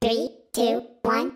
Three, two, one,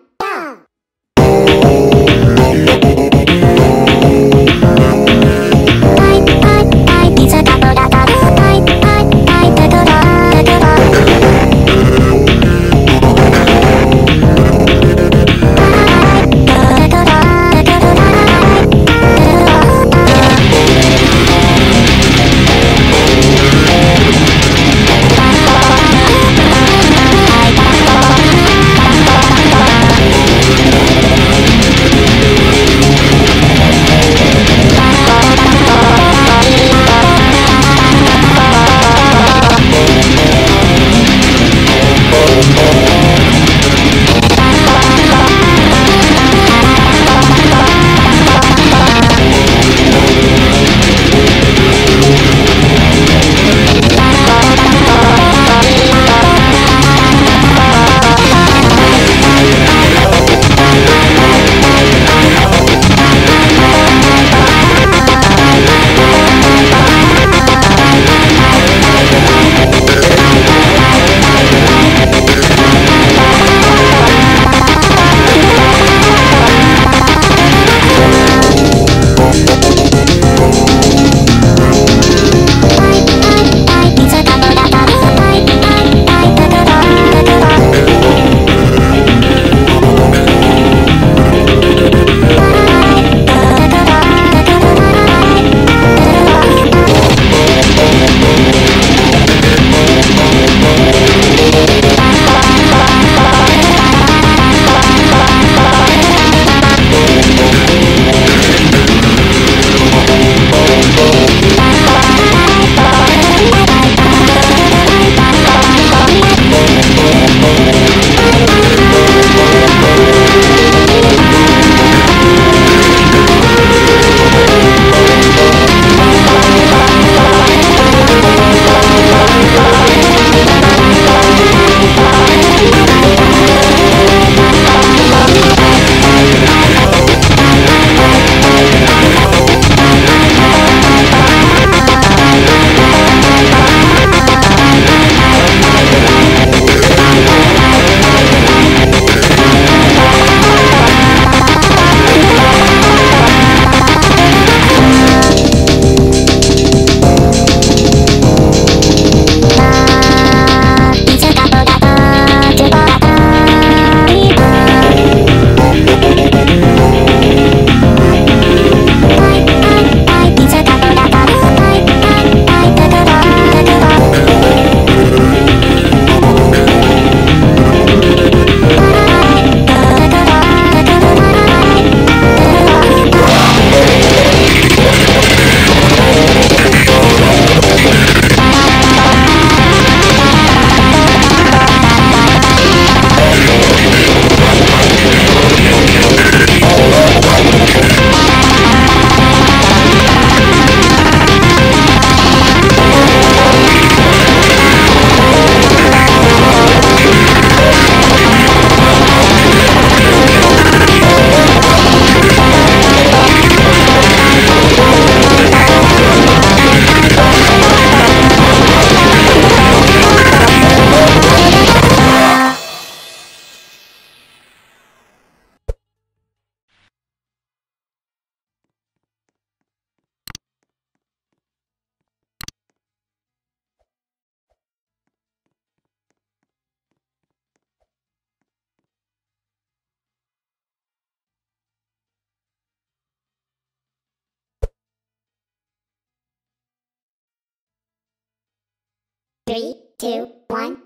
Three, two, one,